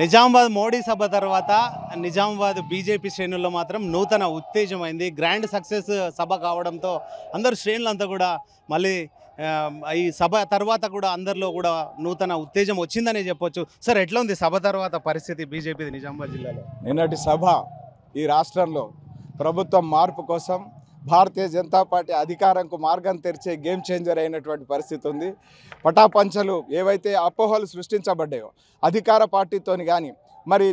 నిజామాబాద్ మోడీ సభ తర్వాత నిజామాబాద్ బీజేపీ శ్రేణుల్లో మాత్రం నూతన ఉత్తేజమైంది. గ్రాండ్ సక్సెస్ సభ కావడంతో అందరు శ్రేణులంతా కూడా మళ్ళీ ఈ సభ తర్వాత కూడా అందరిలో కూడా నూతన ఉత్తేజం వచ్చిందని చెప్పొచ్చు. సార్ ఎట్లా ఉంది సభ తర్వాత పరిస్థితి బీజేపీ నిజామాబాద్ జిల్లాలో? నిన్నటి సభ ఈ రాష్ట్రంలో ప్రభుత్వం మార్పు కోసం భారతీయ జనతా పార్టీ అధికారంకు మార్గం తెరిచే గేమ్ చేంజర్ అయినటువంటి పరిస్థితి ఉంది. పటాపంచలు ఏవైతే అపోహలు సృష్టించబడ్డాయో అధికార పార్టీతోని కానీ మరి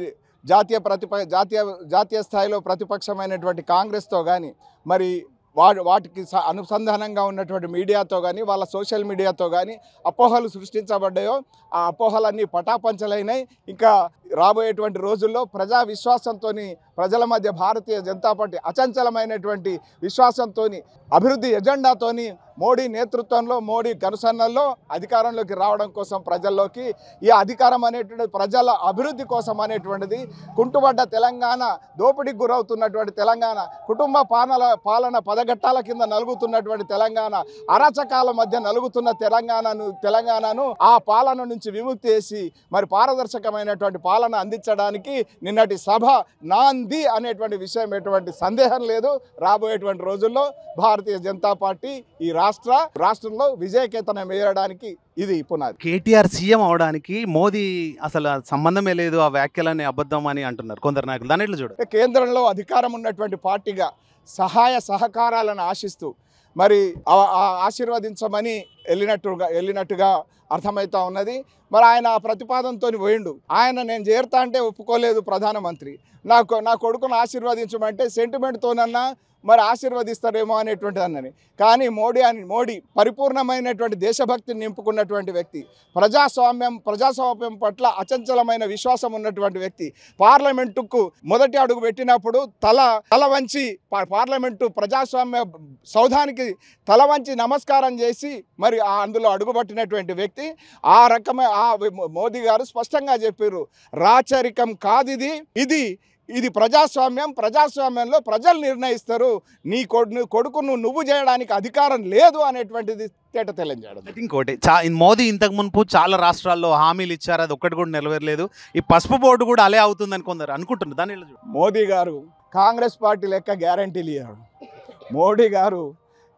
జాతీయ ప్రతిప జాతీయ జాతీయ స్థాయిలో ప్రతిపక్షమైనటువంటి కాంగ్రెస్తో కానీ మరి వా వాటికి స- అనుసంధానంగా ఉన్నటువంటి మీడియాతో కానీ వాళ్ళ సోషల్ మీడియాతో కానీ అపోహలు సృష్టించబడ్డాయో ఆ అపోహలన్నీ పటాపంచలైనాయి. ఇంకా రాబోయేటువంటి రోజుల్లో ప్రజా విశ్వాసంతో ప్రజల మధ్య భారతీయ జనతా పార్టీ అచంచలమైనటువంటి విశ్వాసంతో అభివృద్ధి ఎజెండాతోని మోడీ నేతృత్వంలో మోడీ కనుసన్నల్లో అధికారంలోకి రావడం కోసం ప్రజల్లోకి ఈ అధికారం అనేటువంటి ప్రజల అభివృద్ధి కోసం అనేటువంటిది కుంటుబడ్డ తెలంగాణ దోపిడీకి గురవుతున్నటువంటి తెలంగాణ కుటుంబ పాలన పాలన పదఘట్టాల కింద నలుగుతున్నటువంటి తెలంగాణ అరాచకాల మధ్య నలుగుతున్న తెలంగాణను తెలంగాణను ఆ పాలన నుంచి విముక్తి చేసి మరి పారదర్శకమైనటువంటి పాలన అందించడానికి నిన్నటి సభ నాంది అనేటువంటి విషయం ఎటువంటి సందేహం లేదు. రాబోయేటువంటి రోజుల్లో భారతీయ జనతా పార్టీ ఈ రాష్ట్ర రాష్ట్రంలో విజయకేతనం వేయడానికి ఇది పునాది. కేటీఆర్ సీఎం అవడానికి మోదీ అసలు సంబంధమే లేదు ఆ వ్యాఖ్యలని అబద్ధం అని అంటున్నారు కొందరు నాయకులు. దాని చూడ కేంద్రంలో అధికారం ఉన్నటువంటి పార్టీగా సహాయ సహకారాలను ఆశిస్తూ మరి ఆశీర్వదించమని వెళ్ళినట్టుగా వెళ్ళినట్టుగా అర్థమవుతా ఉన్నది. మరి ఆయన ఆ ప్రతిపాదనతో పోయిండు. ఆయన నేను చేరుతా అంటే ఒప్పుకోలేదు ప్రధానమంత్రి. నాకు నా కొడుకును ఆశీర్వదించమంటే సెంటిమెంట్తోనన్నా మరి ఆశీర్వదిస్తారేమో అనేటువంటి అన్నని కానీ మోడీ అని మోడీ పరిపూర్ణమైనటువంటి దేశభక్తిని నింపుకున్నటువంటి వ్యక్తి ప్రజాస్వామ్యం ప్రజాస్వామ్యం పట్ల అచంచలమైన విశ్వాసం ఉన్నటువంటి వ్యక్తి పార్లమెంటుకు మొదటి అడుగు పెట్టినప్పుడు తల తల వంచి పార్లమెంటు ప్రజాస్వామ్య సౌధానికి తల వంచి నమస్కారం చేసి మరి ఆ అందులో అడుగుపట్టినటువంటి వ్యక్తి ఆ రకమైన ఆ మోదీ గారు స్పష్టంగా చెప్పారు రాచరికం కాదు ఇది ఇది ఇది ప్రజాస్వామ్యం ప్రజాస్వామ్యంలో ప్రజలు నిర్ణయిస్తారు నీ కొడు కొడుకును నువ్వు చేయడానికి అధికారం లేదు అనేటువంటిది తేట తెలియజేయడం ఒకటి చా మోదీ ఇంతకు మునుపు చాలా రాష్ట్రాల్లో హామీలు ఇచ్చారు అది ఒక్కటి కూడా నెరవేరలేదు ఈ పసుపు బోర్డు కూడా అలే అవుతుందని కొందరు అనుకుంటున్నారు. దాని మోదీ గారు కాంగ్రెస్ పార్టీ లెక్క గ్యారంటీలు ఇయ్యాడు మోడీ గారు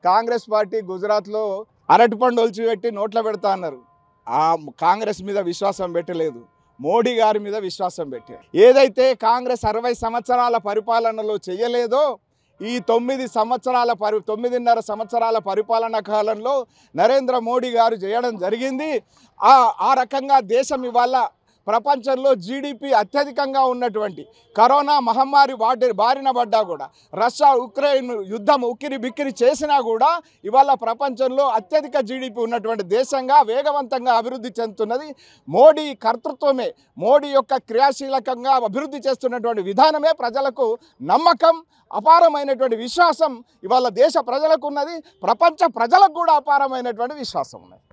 కాంగ్రెస్ పార్టీ గుజరాత్లో అరటిపండు ఒలిచిపెట్టి నోట్లో పెడతా అన్నారు. ఆ కాంగ్రెస్ మీద విశ్వాసం పెట్టలేదు. మోడీ గారి మీద విశ్వాసం పెట్టారు. ఏదైతే కాంగ్రెస్ అరవై సంవత్సరాల పరిపాలనలో చేయలేదో ఈ తొమ్మిది సంవత్సరాల పరి తొమ్మిదిన్నర సంవత్సరాల పరిపాలన కాలంలో నరేంద్ర మోడీ గారు చేయడం జరిగింది. ఆ ఆ రకంగా దేశం ఇవాళ ప్రపంచంలో జీడిపి అత్యధికంగా ఉన్నటువంటి కరోనా మహమ్మారి వాటి బారిన పడ్డా కూడా రష్యా ఉక్రెయిన్ యుద్ధం ఉక్కిరి బిక్కిరి చేసినా కూడా ఇవాళ ప్రపంచంలో అత్యధిక జీడిపి ఉన్నటువంటి దేశంగా వేగవంతంగా అభివృద్ధి చెందుతున్నది మోడీ కర్తృత్వమే. మోడీ యొక్క క్రియాశీలకంగా అభివృద్ధి చేస్తున్నటువంటి విధానమే ప్రజలకు నమ్మకం అపారమైనటువంటి విశ్వాసం. ఇవాళ దేశ ప్రజలకు ఉన్నది ప్రపంచ ప్రజలకు కూడా అపారమైనటువంటి విశ్వాసం ఉన్నది.